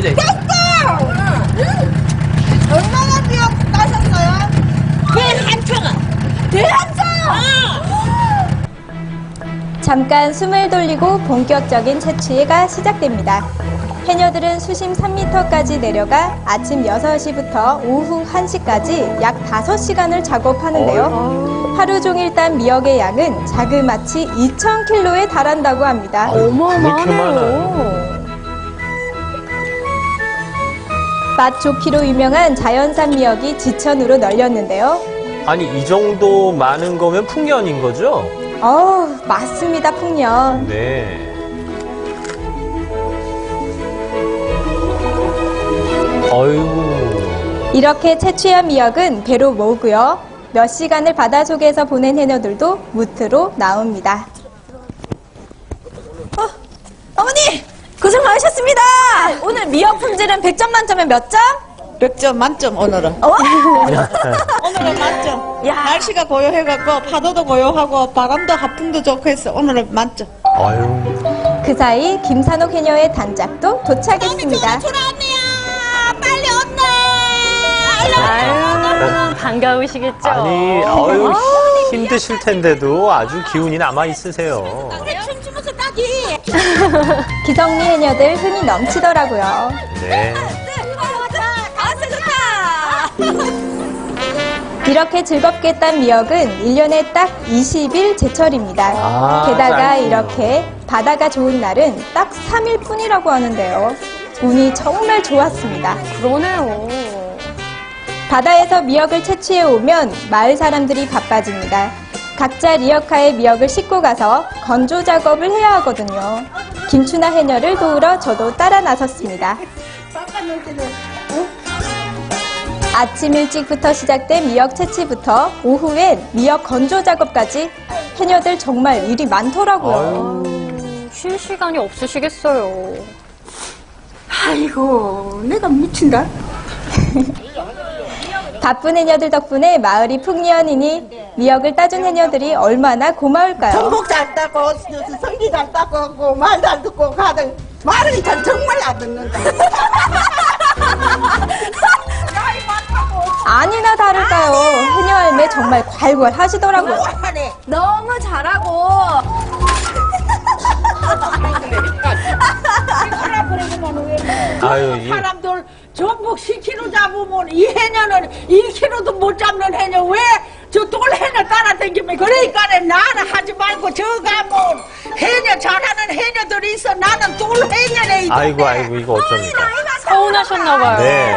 이제. 얼마나 미역 따셨어요? 대한 평아. 대한차요? 잠깐 숨을 돌리고 본격적인 채취가 시작됩니다. 해녀들은 수심 3m까지 내려가 아침 6시부터 오후 1시까지 약 5시간을 작업하는데요. 하루 종일 딴 미역의 양은 자그마치 2,000kg에 달한다고 합니다. 어마어마하네요. 맛 좋기로 유명한 자연산 미역이 지천으로 널렸는데요. 아니 이 정도 많은 거면 풍년인 거죠? 어우, 맞습니다, 풍년. 네. 어이구. 이렇게 채취한 미역은 배로 모으고요. 몇 시간을 바다 속에서 보낸 해녀들도 무트로 나옵니다. 어, 어머니 고생 많으셨습니다. 오늘 미역 품질은 100점 만점에 몇 점? 100점 만점 오늘은 어? 오늘은 만점 야. 날씨가 고요해갖고 파도도 고요하고 바람도 하풍도 좋고 해서 오늘은 만점 어유. 그 사이 김산옥 해녀의 단짝도 도착했습니다. 돌아왔네요. 빨리 온네. 아유, 반가우시겠죠? 아니 어유 힘드실 텐데도 아주 기운이 남아 있으세요. 기성리 해녀들 흥이 넘치더라고요. 네. 좋다. 이렇게 즐겁게 딴 미역은 1년에 딱 20일 제철입니다. 아, 게다가 짧군요. 이렇게 바다가 좋은 날은 딱 3일 뿐이라고 하는데요. 운이 정말 좋았습니다. 그러네요. 바다에서 미역을 채취해 오면 마을 사람들이 바빠집니다. 각자 리어카에 미역을 싣고 가서 건조 작업을 해야 하거든요. 김추나 해녀를 도우러 저도 따라 나섰습니다. 아침 일찍부터 시작된 미역 채취부터 오후엔 미역 건조 작업까지 해녀들 정말 일이 많더라고요. 쉴 시간이 없으시겠어요. 아이고 내가 미친다. 바쁜 해녀들 덕분에 마을이 풍년이니 미역을 따준 해녀들이 얼마나 고마울까요? 전복 잘 따고 성기 잘 따고 말잘 듣고 가든 말을 전 정말 안 듣는다. 아니나 다를까요. 해녀 할매 정말 괄괄하시더라고요. 너무 잘하고. 아유 이 사람들 전복 10kg 잡으면 이 해녀는 1kg도 못 잡는 해녀 왜 저 돌 해녀 따라다니면 그러니까 나는 하지 말고 저 가면 해녀 잘하는 해녀들이 있어 나는 돌 해녀네 이거 아이고 아이고 이거 어쩝니까? 서운하셨나봐요. 네.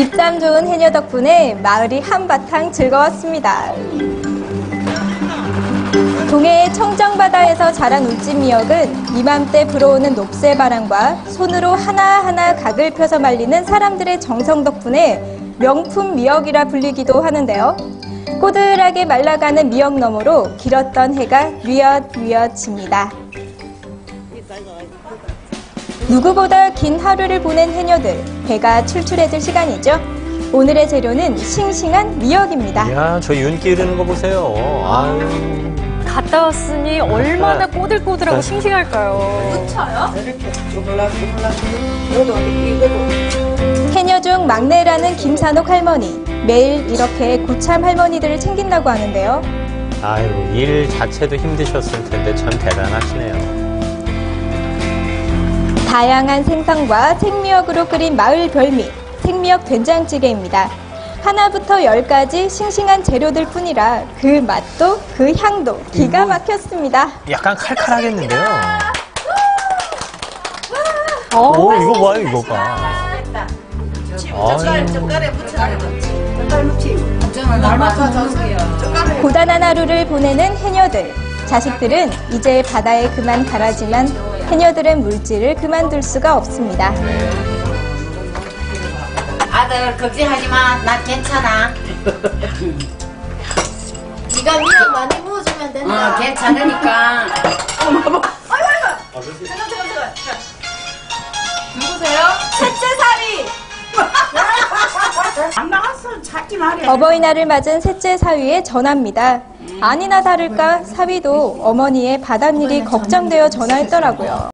입담 좋은 해녀 덕분에 마을이 한바탕 즐거웠습니다. 동해의 청정바다에서 자란 울진미역은 이맘때 불어오는 높새바람과 손으로 하나하나 각을 펴서 말리는 사람들의 정성 덕분에 명품 미역이라 불리기도 하는데요. 꼬들하게 말라가는 미역 너머로 길었던 해가 뉘엿뉘엿 집니다. 누구보다 긴 하루를 보낸 해녀들, 배가 출출해질 시간이죠. 오늘의 재료는 싱싱한 미역입니다. 이야 저 윤기 흐르는 거 보세요. 아유. 갔다 왔으니 얼마나 꼬들꼬들하고 싱싱할까요? 해녀 중 막내라는 김산옥 할머니. 매일 이렇게 고참 할머니들을 챙긴다고 하는데요. 아유 일 자체도 힘드셨을 텐데 참 대단하시네요. 다양한 생선과 생미역으로 끓인 마을 별미, 생미역 된장찌개입니다. 하나부터 열까지 싱싱한 재료들 뿐이라 그 맛도 그 향도 기가 막혔습니다. 약간 칼칼하겠는데요. 어, 오 이거 봐요 이거 봐. 아유. 고단한 하루를 보내는 해녀들. 자식들은 이제 바다에 그만 가라지만 해녀들의 물질을 그만둘 수가 없습니다. 아들 걱정하지 마. 나 괜찮아. 네가 미역 많이 부어주면 어, 된다. 괜찮으니까. 누구세요? 셋째 사위. 안 나왔어 찾지 말해 어버이날을 맞은 셋째 사위의 전화입니다. 아니나 다를까 사위도 어머니의 바닷일이 걱정되어 전화했더라고요.